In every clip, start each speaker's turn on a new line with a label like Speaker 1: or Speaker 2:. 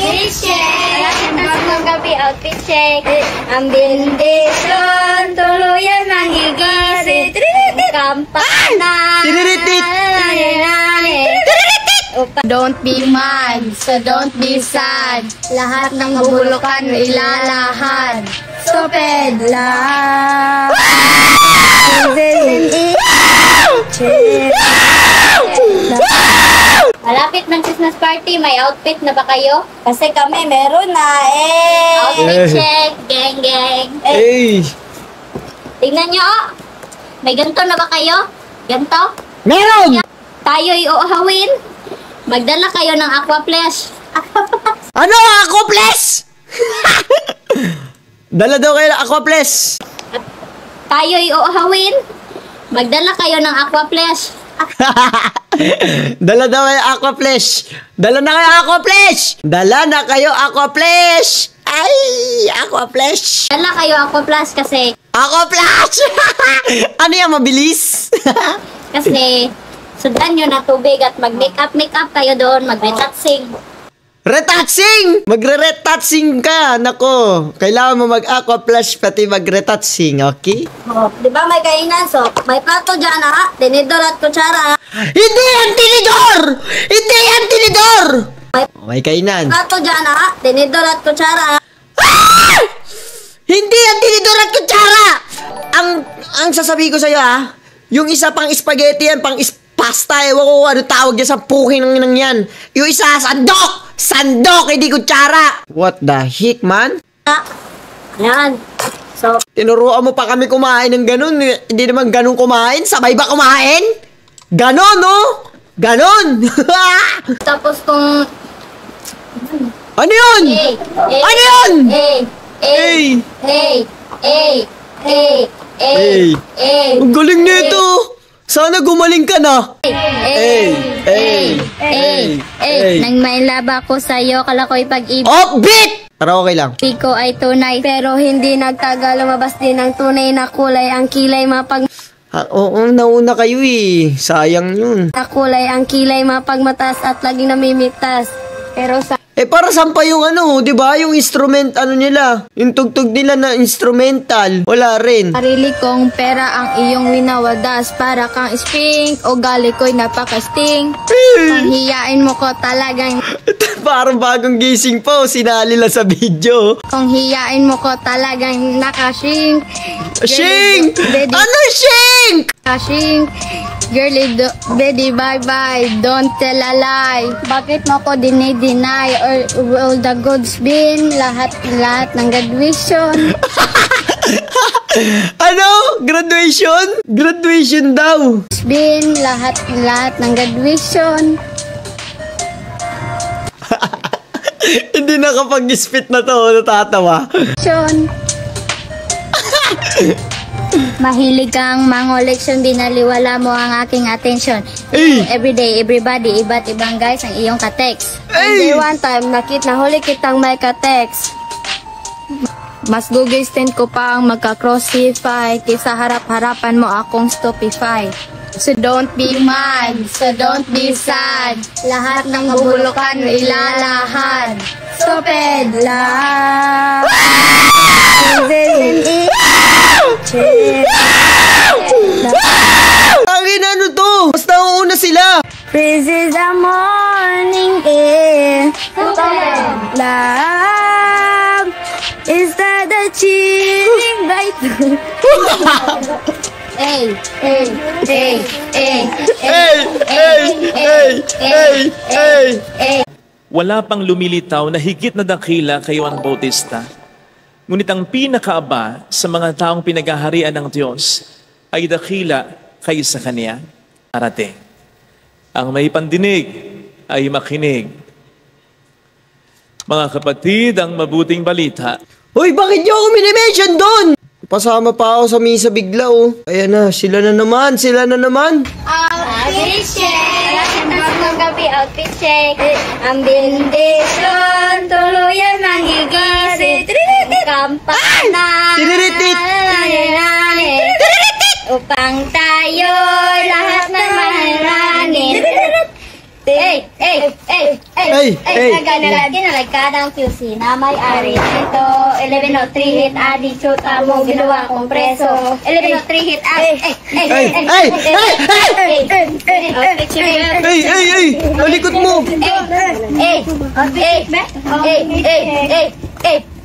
Speaker 1: Outfit check! Bagong gabi, outfit check! Ang bendisyon, tuluyan magigising! Kampana!
Speaker 2: Tiriritit!
Speaker 1: Upa- Don't be mad, so don't be sad. Lahat ng kabulukan ilalahad. Stupid love. Malapit ng Christmas party, may outfit na ba kayo?
Speaker 3: Kasi kami meron na eh.
Speaker 1: Outfit
Speaker 2: Eh.
Speaker 1: check, gang gang.
Speaker 2: Hey!
Speaker 1: Tingnan nyo, oh. May ganito na ba kayo? Ganito?
Speaker 2: Meron!
Speaker 1: Tayo'y uuhawin. Magdala kayo ng Aquaflash.
Speaker 2: Ano? Ako, bless! Dala daw kayo ng Aquaples.
Speaker 1: Tayo'y uuhawin. Magdala kayo ng Aquaflash.
Speaker 2: Dala daw kayo Aquaflesh. Dala na kayo Aquaflesh. Dala na kayo Aquaflesh. Ay, Aquaflesh.
Speaker 1: Dala kayo Aquaflash kasi
Speaker 2: Aquaflash! ano yan, mabilis?
Speaker 1: kasi sundan nyo na tubig at mag-makeup makeup kayo doon, mag-retouching.
Speaker 2: Retouching! Magre-retouching ka. Nako, kailangan mo mag-Aquaflash pati mag-retouching, okay?
Speaker 3: Oh, di ba may kainan? So, may plato dyan ha. Tinidor at kutsara ha.
Speaker 2: Hindi yan tinidor! Hindi yan tinidor! May kainan.
Speaker 3: Plato dyan ha. Tinidor at kutsara ha.
Speaker 2: Hindi yan tinidor at kutsara! Ang, ang sasabihin ko sa'yo ah, yung isa pang spaghetti yan, pang pasta, ewan ko ano tawag dyan sa puking ng yan. Yung isa, sandok! Sandok, hindi kutsara! What the heck, man?
Speaker 3: Yan. So,
Speaker 2: Tinuruan mo pa kami kumain ng ganun. Hindi naman ganun kumain. Sabay ba kumain? Ganon, no? Ganon!
Speaker 1: Tapos kung
Speaker 2: ano yun?
Speaker 1: hey, hey,
Speaker 2: Ano yun?
Speaker 1: hey, hey, hey, hey, hey, hey, hey,
Speaker 2: Ang galing nito! Sana gumaling ka na!
Speaker 1: hey,
Speaker 2: hey,
Speaker 1: hey, hey, nang may laba ko sa'yo, kala ko'y pag-ibig
Speaker 2: Offbeat! Pero okay lang.
Speaker 1: ko ay tunay. Pero hindi nagtagal, lumabas din ang tunay na kulay. Ang kilay mapag
Speaker 2: Ha, oo, nauna kayo eh. Sayang yun.
Speaker 1: na kulay. Ang kilay mapagmatas at laging namimitas. Pero sa
Speaker 2: Eh para saan pa yung ano, di ba? Yung instrument, ano nila? Yung tugtog nila na instrumental. Wala rin.
Speaker 1: sarili kong pera ang iyong winawadas para kang spring o gali ko'y napaka-sting. Panghiyain mo ko talagang
Speaker 2: Parang bagong gising po, sinali lang sa video.
Speaker 1: kung hiyain mo ko talagang nakashing.
Speaker 2: Shing!
Speaker 1: Daddy.
Speaker 2: Ano shing?
Speaker 1: Kashing. Girlie, do, Betty, bye-bye. Don't tell a lie. Bakit mo ko dinideny? Or will the goods bin? Lahat, lahat ng graduation.
Speaker 2: Ano? Graduation? Graduation daw.
Speaker 1: Bin, lahat, lahat ng graduation.
Speaker 2: Hindi nakapag-spit na to, natatawa.
Speaker 1: Action. Mahilig kang mangoleksyon, binaliwala mo ang aking attention.
Speaker 2: Ay!
Speaker 1: Everyday, everybody, iba't ibang guys ang iyong ka-text.
Speaker 2: Ay!
Speaker 1: Hindi one time, nakit na huli kitang may ka-text. Mas gugistin ko pa ang magka-crossify kaysa harap-harapan mo akong stupefy. So don't be mad, so don't be sad. Lahat ng kabulukan ilalahad. Stupid love.
Speaker 2: Angin ano to? Basta uuna sila.
Speaker 1: This is the morning air. Love is that the chilling bright. Hey, hey, hey, hey,
Speaker 2: Hey! Hey! Hey! Hey! Hey!
Speaker 4: Wala pang lumilitaw na higit na dakila kay Juan Bautista. Ngunit ang pinakaaba sa mga taong pinaghaharian ng Diyos ay dakila kaysa Kanya. Arating. Ang may pandinig ay makinig. Mga kapatid, ang mabuting balita
Speaker 2: Hoy, bakit niyo ako minimension doon? Pasama pa ako sa misa bigla oh. Ayan na, sila na naman, sila na naman.
Speaker 1: Outfit check! Bagong gabi, outfit check! Ang bendisyon, hey, hey, Hey,
Speaker 2: Ay, ay.
Speaker 3: Nagalagi na nagkadang QC na may-ari Ito, 1103 hit adi chuta mo ginawa kong preso 1103 hit Eh, eh,
Speaker 2: Ay, ay, ay, ay!
Speaker 3: ay ay
Speaker 2: Ay, ay, ay! Malikot mo!
Speaker 3: Eh, eh, eh, eh, eh, eh, eh, Eh, eh, eh, eh, eh, eh, eh, eh, eh, eh,
Speaker 2: Ay! Ay! Ay! Ay! Ay! Ay! Ay!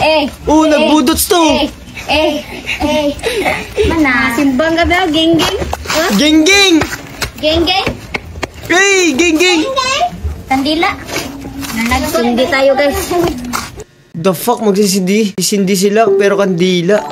Speaker 2: Eh. Oh, nagbudots to.
Speaker 3: Eh. Eh. Eh. Manasin bang gabi
Speaker 2: o, geng-geng?
Speaker 3: Huh? Geng-geng!
Speaker 2: Geng-geng? Hey, geng-geng!
Speaker 3: Geng-geng! Nagsindi tayo, guys.
Speaker 2: The fuck, magsisindi? Isindi sila, pero kandila.